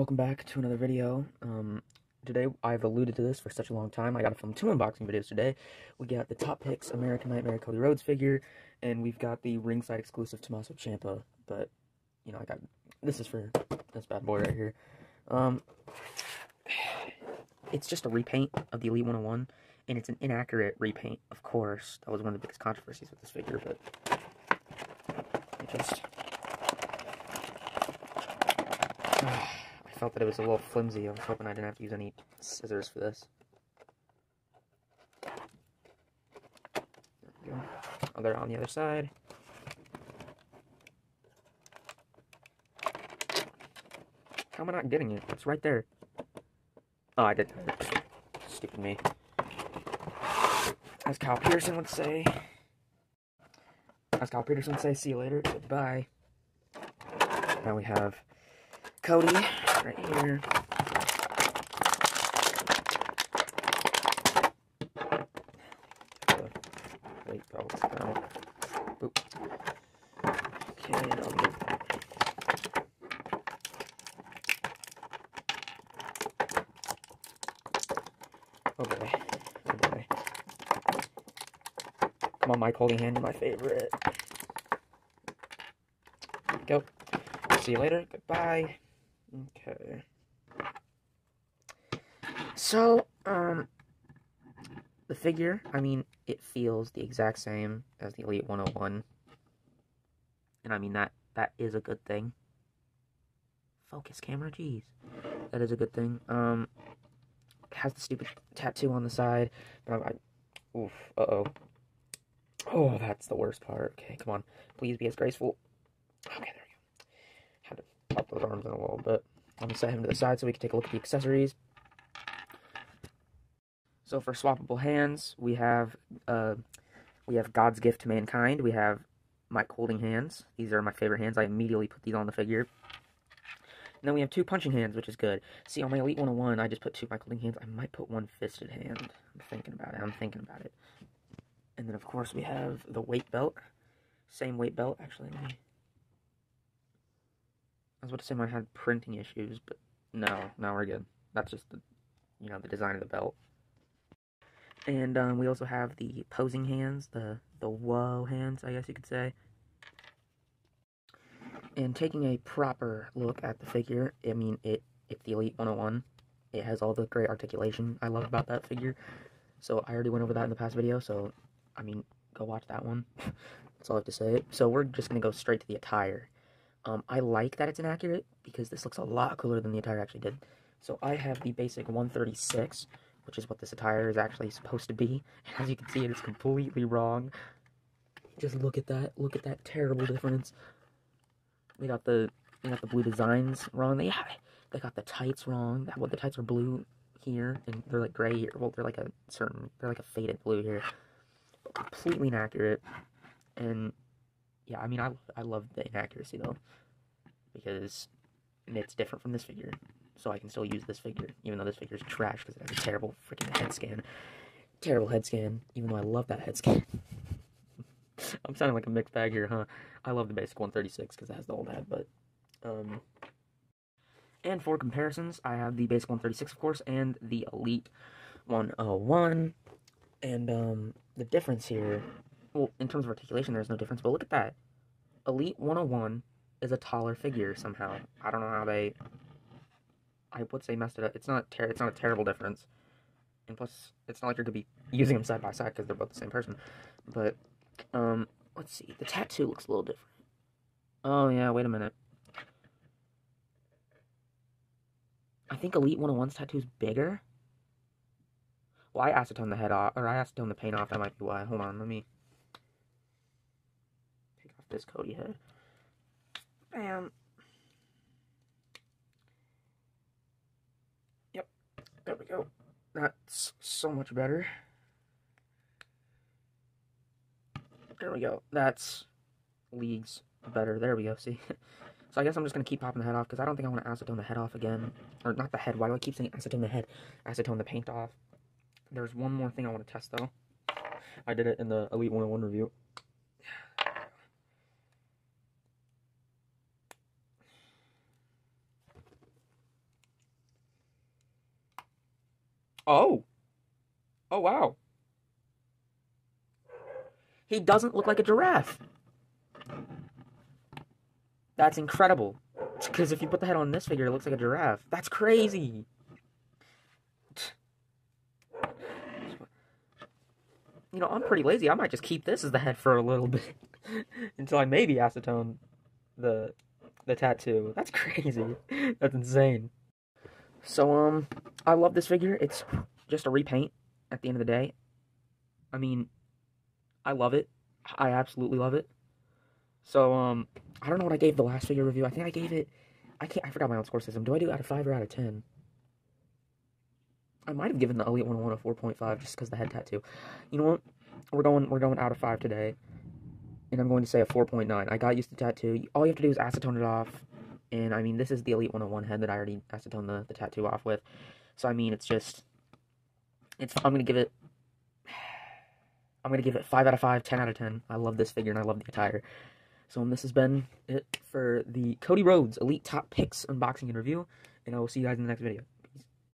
welcome back to another video. Um, today, I've alluded to this for such a long time, I gotta film two unboxing videos today. We got the Top Picks American Nightmare Cody Rhodes figure, and we've got the ringside exclusive Tommaso Ciampa, but, you know, I got, this is for this bad boy right here. Um, it's just a repaint of the Elite 101, and it's an inaccurate repaint, of course. That was one of the biggest controversies with this figure, but it just I felt that it was a little flimsy. I was hoping I didn't have to use any scissors for this. There we go. I'll get it on the other side. How am I not getting it? It's right there. Oh, I did. Stupid me. As Kyle Peterson would say. As Kyle Peterson would say, see you later. Goodbye. Now we have Cody right here. Belts oh, out. Okay, Oh. Oh boy. Come on, mic holding hand, my favorite. Go. See you later. Goodbye. Okay. So, um, the figure, I mean, it feels the exact same as the Elite 101. And I mean, that, that is a good thing. Focus camera, jeez. That is a good thing. Um, has the stupid tattoo on the side, but I, I oof, uh-oh. Oh, that's the worst part. Okay, come on. Please be as graceful. Okay, pop those arms in a little bit. I'm going to set him to the side so we can take a look at the accessories. So for swappable hands, we have uh, we have God's Gift to Mankind. We have mic holding hands. These are my favorite hands. I immediately put these on the figure. And then we have two punching hands, which is good. See, on my Elite 101, I just put two mic holding hands. I might put one fisted hand. I'm thinking about it. I'm thinking about it. And then, of course, we have the weight belt. Same weight belt, actually. Let me I was about to say I had printing issues, but no, now we're good. That's just the, you know, the design of the belt. And um, we also have the posing hands, the the whoa hands, I guess you could say. And taking a proper look at the figure, I mean, it it's the Elite 101. It has all the great articulation I love about that figure. So I already went over that in the past video, so, I mean, go watch that one. That's all I have to say. So we're just going to go straight to the attire. Um, I like that it's inaccurate because this looks a lot cooler than the attire actually did. So I have the basic 136, which is what this attire is actually supposed to be. And as you can see, it is completely wrong. Just look at that. Look at that terrible difference. They got the they got the blue designs wrong. They they got the tights wrong. That what the tights are blue here and they're like gray here. Well, they're like a certain they're like a faded blue here. But completely inaccurate. And yeah, I mean, I, I love the inaccuracy, though, because it's different from this figure, so I can still use this figure, even though this figure is trash, because it has a terrible freaking head scan. Terrible head scan, even though I love that head scan. I'm sounding like a mixed bag here, huh? I love the basic 136, because it has the old head, but, um... And for comparisons, I have the basic 136, of course, and the Elite 101, and, um, the difference here well, in terms of articulation, there's no difference, but look at that. Elite 101 is a taller figure somehow. I don't know how they... I would say messed it up. It's not ter it's not a terrible difference. And plus, it's not like you're going to be using them side by side because they're both the same person. But, um, let's see. The tattoo looks a little different. Oh, yeah, wait a minute. I think Elite 101's tattoo is bigger. Well, I acetone the head off, or I acetone the paint off. That might be why. Hold on, let me this Cody head. Bam. Um, yep. There we go. That's so much better. There we go. That's leagues better. There we go. See? so I guess I'm just going to keep popping the head off because I don't think I want to acetone the head off again. Or not the head. Why do I keep saying acetone the head? Acetone the paint off. There's one more thing I want to test though. I did it in the Elite 101 review. Oh. Oh, wow. He doesn't look like a giraffe. That's incredible. Because if you put the head on this figure, it looks like a giraffe. That's crazy. You know, I'm pretty lazy. I might just keep this as the head for a little bit. Until I maybe acetone the the tattoo. That's crazy. That's insane. So, um, I love this figure. It's just a repaint at the end of the day. I mean, I love it. I absolutely love it. So, um, I don't know what I gave the last figure review. I think I gave it, I can't, I forgot my own score system. Do I do out of 5 or out of 10? I might have given the Elite 101 a 4.5 just because the head tattoo. You know what? We're going, we're going out of 5 today. And I'm going to say a 4.9. I got used to tattoo. All you have to do is acetone it off. And, I mean, this is the Elite 101 head that I already acetone the, the tattoo off with. So, I mean, it's just, it's, I'm going to give it, I'm going to give it 5 out of 5, 10 out of 10. I love this figure and I love the attire. So this has been it for the Cody Rhodes Elite Top Picks unboxing and review, and I will see you guys in the next video.